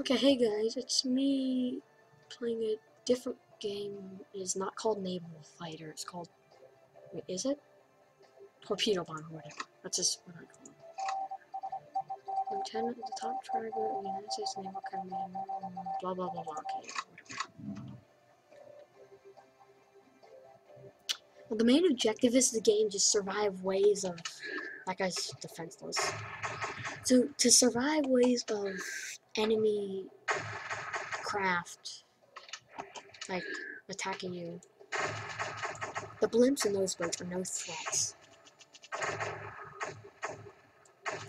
Okay, hey guys, it's me playing a different game. It is not called Naval Fighter. It's called. Wait, is it? Torpedo Bomb whatever. That's just what I call it. Lieutenant of the top tribal of the United States Naval Academy. Blah blah blah blah. Okay, whatever. Well, the main objective is the game just survive waves of. That guy's defenseless. So to survive waves of enemy craft like attacking you. The blimps in those boats are no threats.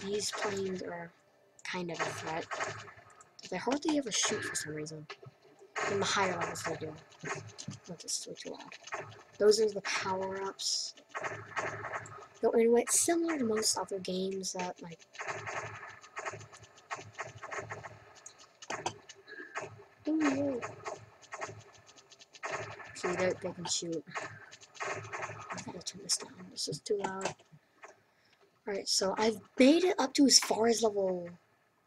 These planes are kind of a threat. They hardly ever shoot for some reason. In the higher levels they do. Look, it's way too loud. Those are the power-ups. Though anyway, it's similar to most other games that like Ooh, yay. See, they, they can shoot. I gotta turn this down. This is too loud. Alright, so I've made it up to as far as level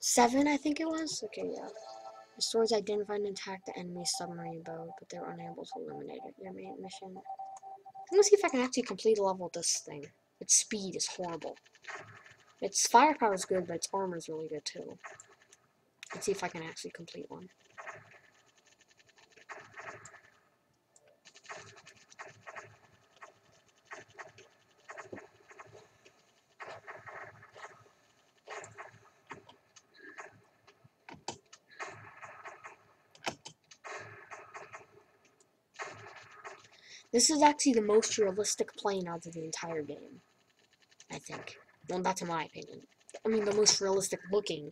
7, I think it was. Okay, yeah. The stores identified and attacked the enemy submarine boat, but they're unable to eliminate it. Your main mission. I'm gonna see if I can actually complete a level this thing. Its speed is horrible. Its firepower is good, but its armor is really good too. Let's see if I can actually complete one. This is actually the most realistic plane out of the entire game. I think. Well, that's in my opinion. I mean, the most realistic looking.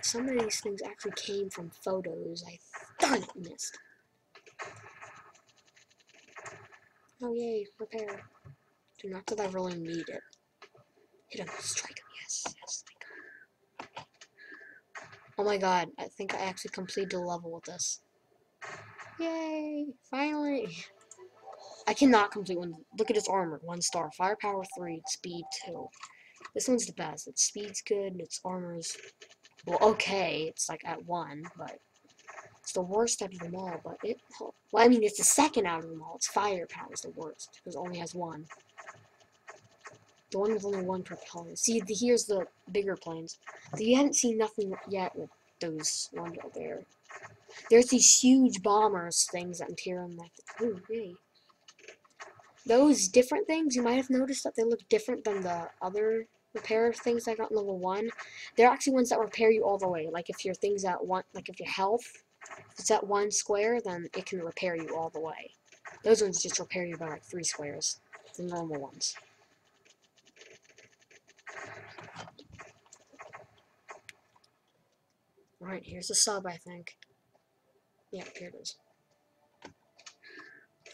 Some of these things actually came from photos. I darn it missed. Oh yay, repair. Do not that I really need it. Hit him, strike him, yes, yes. Oh my god, I think I actually completed a level with this. Yay, finally. I cannot complete one. Look at its armor, one star. Firepower three, speed two. This one's the best. Its speed's good, and its armor's well okay. It's like at one, but it's the worst out of them all. But it well, I mean, it's the second out of them all. Its firepower is the worst because it only has one. The one with only one propeller. See, the, here's the bigger planes. You haven't seen nothing yet with those ones out there. There's these huge bombers things that appear on like, ooh, yay. Those different things, you might have noticed that they look different than the other repair things I got in level 1. They're actually ones that repair you all the way. Like if your thing's at one, like if your health is at one square, then it can repair you all the way. Those ones just repair you by like three squares, the normal ones. Alright, here's the sub, I think. Yeah, here it is.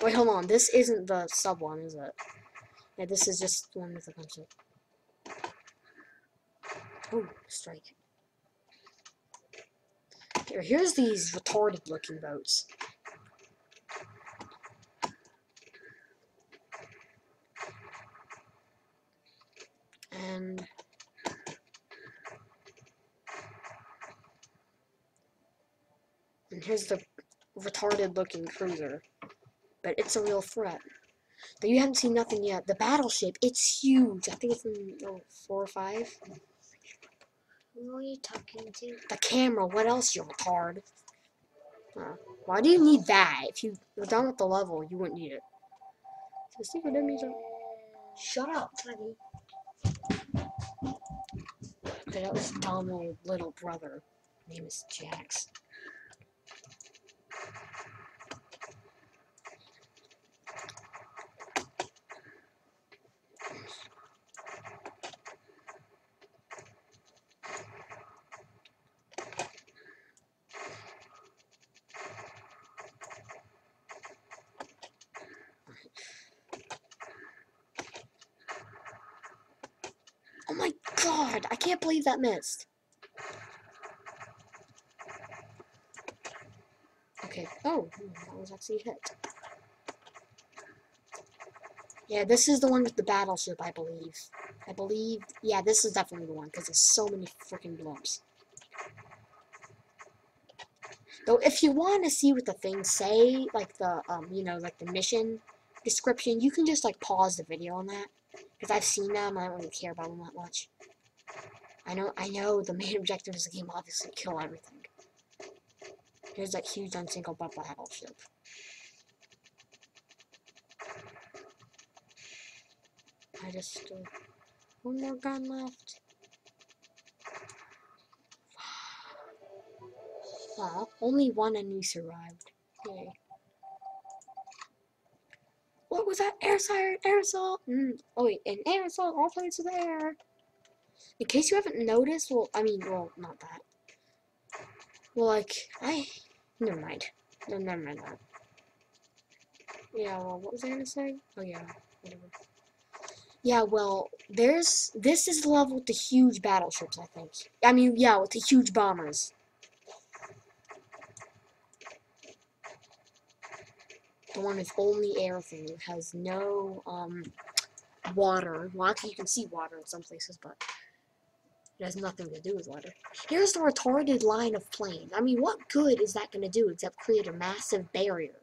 Wait, hold on. This isn't the sub one, is it? Yeah, this is just one with a bunch of... Oh, strike. Here, here's these retarded looking boats. And... And here's the retarded looking cruiser. But it's a real threat. But you haven't seen nothing yet. The battleship, it's huge. I think it's in oh, four or five. Who are you talking to? The camera, what else, you retard? Uh, why do you need that? If you were done with the level, you wouldn't need it. So secret enemies are... Shut up, Teddy. Okay, that was Donald little brother. His name is Jax. Oh my god, I can't believe that missed. Okay, oh, that was actually a hit. Yeah, this is the one with the battleship, I believe. I believe, yeah, this is definitely the one because there's so many freaking blobs. Though, if you want to see what the things say, like the, um, you know, like the mission description, you can just like pause the video on that because I've seen them. I don't really care about them that much. I know, I know the main objective of the game obviously kill everything. Here's that huge unsinkable battleship. I just uh, one more gun left. Well, only one enemy survived. Yay. What was that? Air siren, assault. Mm. Oh wait, an assault all planes are there. In case you haven't noticed, well, I mean, well, not that. Well, like, I, never mind. No, never mind that. Yeah, well, what was I gonna say? Oh yeah, whatever. Yeah, well, there's, this is the level with the huge battleships, I think. I mean, yeah, with the huge bombers. The one with only air thing, has no, um, water. Well, actually, you can see water in some places, but it has nothing to do with water. Here's the retarded line of planes. I mean, what good is that going to do except create a massive barrier?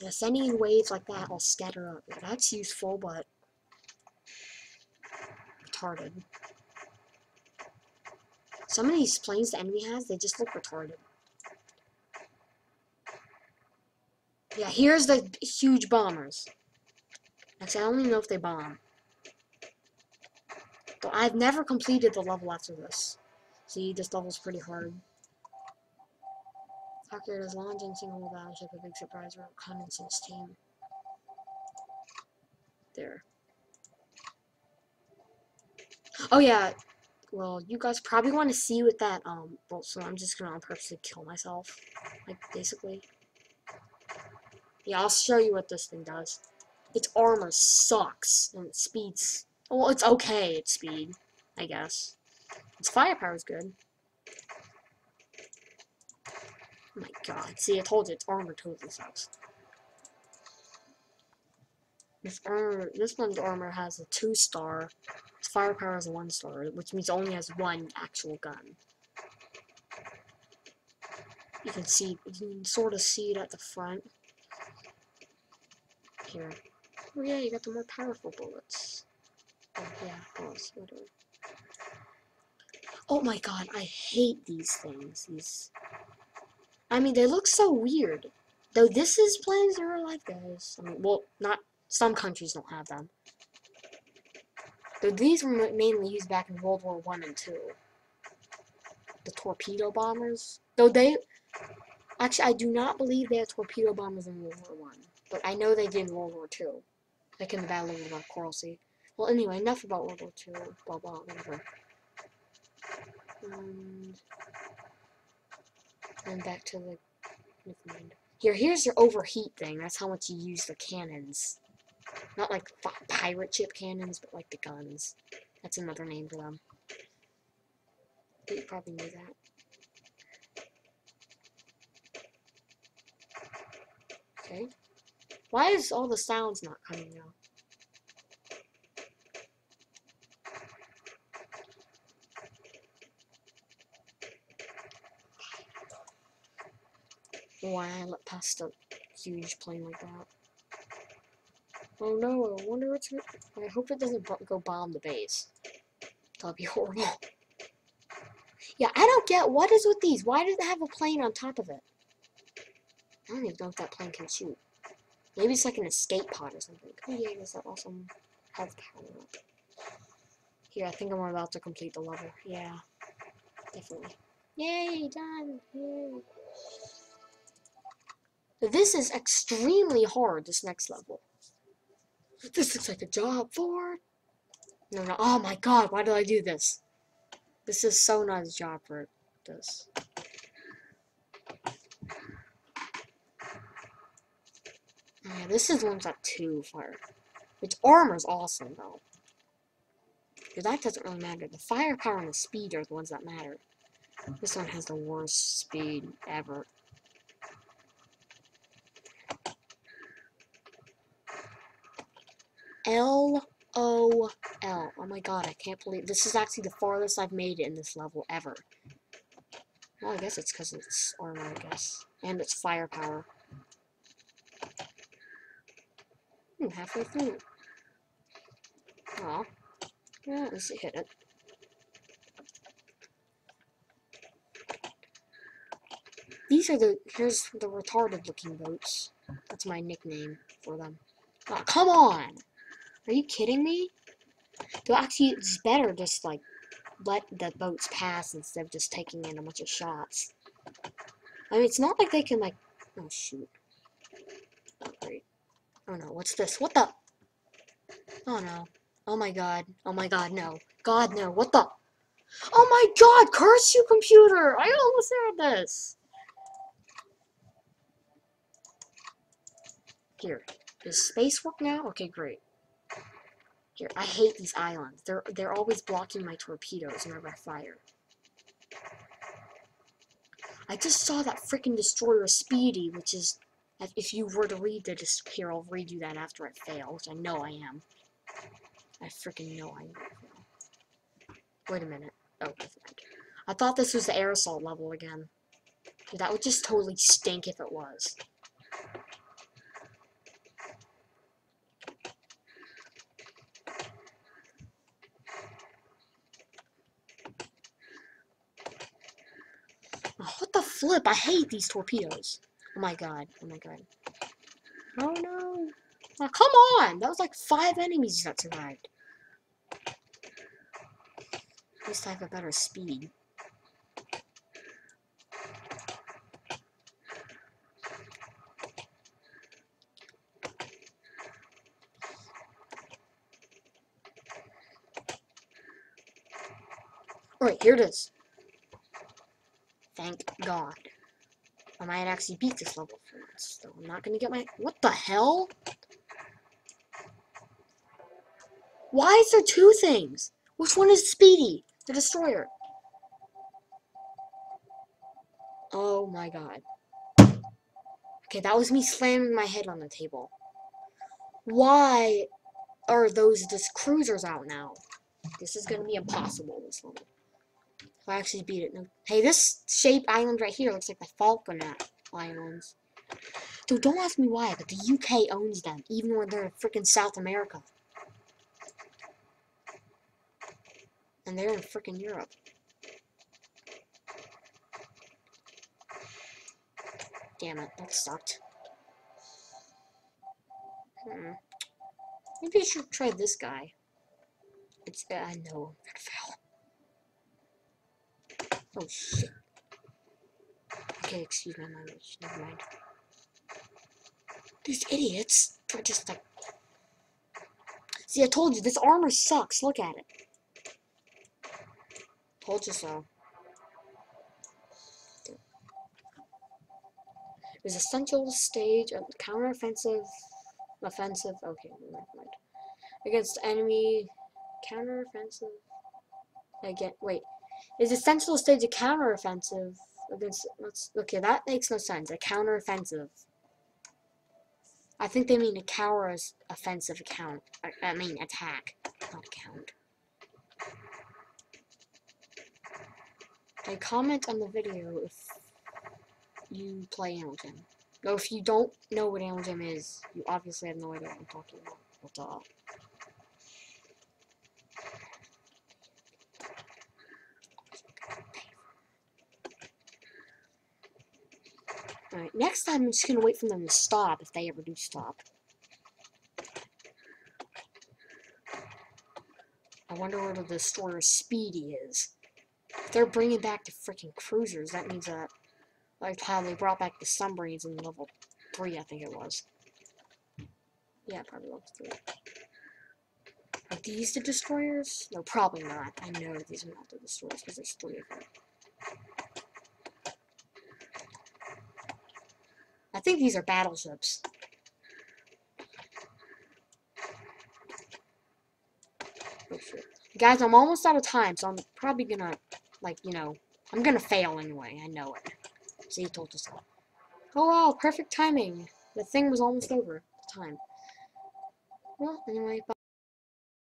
Yeah, sending waves like that will scatter up. Yeah, that's useful, but retarded. Some of these planes the enemy has, they just look retarded. Yeah, here's the huge bombers. Actually, I even know if they bomb. Though I've never completed the level after this. See, this level's pretty hard. Hacker does launch and single battleship a big surprise for Condenson's team. There. Oh yeah. Well, you guys probably want to see what that um well so I'm just gonna on purposely kill myself. Like basically. Yeah, I'll show you what this thing does. Its armor sucks and its speed's well, it's okay, its speed, I guess. Its firepower's good. Oh my god, see, I told you, its armor totally sucks. This armor, this one's armor has a two star. Its firepower is a one star, which means it only has one actual gun. You can see, you can sort of see it at the front. Here. Oh yeah, you got the more powerful bullets. Oh yeah, bullets. Oh my god, I hate these things. These I mean, they look so weird. Though this is planes in real life, guys. I mean, well, not some countries don't have them. Though these were mainly used back in World War One and Two. The torpedo bombers. Though they, actually, I do not believe they had torpedo bombers in World War One, but I know they did in World War Two, like in the Battle of the Coral Sea. Well, anyway, enough about World War Two. Blah blah, whatever. And and back to the Here, here's your overheat thing. That's how much you use the cannons. Not like pirate ship cannons, but like the guns. That's another name for them. But you probably knew that. Okay. Why is all the sounds not coming now? Why I let past a huge plane like that? Oh no, I wonder what's... I hope it doesn't go bomb the base. That'd be horrible. Yeah, I don't get, what is with these? Why does it have a plane on top of it? I don't even know if that plane can shoot. Maybe it's like an escape pod or something. Oh yeah, there's that awesome health power up. Here, I think I'm about to complete the level. Yeah, definitely. Yay, done! Yay. This is extremely hard, this next level. This looks like a job for... No, no, oh my god, why did I do this? This is so not a job for this. Yeah, this is one's at two fire. Its armor's awesome though. Because that doesn't really matter. The firepower and the speed are the ones that matter. This one has the worst speed ever. L O L. Oh my god, I can't believe this is actually the farthest I've made in this level ever. Well, I guess it's because it's armor, I guess. And it's firepower. Hmm, halfway through. Oh. Yeah, let's hit it. These are the, here's the retarded looking boats. That's my nickname for them. Oh, come on! Are you kidding me? Though actually, it's better just like let the boats pass instead of just taking in a bunch of shots. I mean, it's not like they can like. Oh shoot! Oh no! What's this? What the? Oh no! Oh my god! Oh my god! No! God no! What the? Oh my god! Curse you, computer! I almost had this. Here, does space work now? Okay, great. Here, I hate these islands. They're they're always blocking my torpedoes whenever I fire. I just saw that freaking destroyer Speedy, which is if you were to read the just here, I'll read you that after it fails. I know I am. I freaking know I am. Wait a minute. Oh. I thought this was the aerosol level again. Dude, that would just totally stink if it was. Oh, what the flip? I hate these torpedoes. Oh my god. Oh my god. Oh no. Oh, come on! That was like five enemies that survived. At least I have a better speed. Alright, here it is. Thank God. I might actually beat this level for I'm not gonna get my- What the hell? Why is there two things? Which one is Speedy? The Destroyer. Oh my god. Okay, that was me slamming my head on the table. Why are those just cruisers out now? This is gonna be impossible, this level. I actually beat it. No. Hey, this shape island right here looks like the Falkland Islands. Dude, don't ask me why, but the UK owns them, even when they're in freaking South America. And they're in freaking Europe. Damn it, that sucked. Hmm. Maybe I should try this guy. It's, uh, I know. Oh shit. Okay, excuse my language. Never mind. These idiots are just like. See, I told you this armor sucks. Look at it. Told you so. There's essential stage of counteroffensive, offensive. Okay, never mind. Against enemy, counteroffensive. Again, wait. Is essential stage a counteroffensive against? Let's okay. That makes no sense. A counteroffensive. I think they mean a cower offensive account. I, mean attack, not account. Okay, comment on the video if you play Animal Jam. Though if you don't know what Animal Jam is, you obviously have no idea what I'm talking about. What Alright, next time I'm just gonna wait for them to stop, if they ever do stop. I wonder where the destroyer Speedy is. If they're bringing back the freaking cruisers, that means that, like how they brought back the submarines in level 3, I think it was. Yeah, probably level 3. Are these the destroyers? No, probably not. I know these are not the destroyers, because there's three of them. I think these are battleships. Oh. Guys, I'm almost out of time, so I'm probably gonna, like, you know, I'm gonna fail anyway. I know it. See, he told us. Oh wow, perfect timing. The thing was almost over. The time. Well, anyway,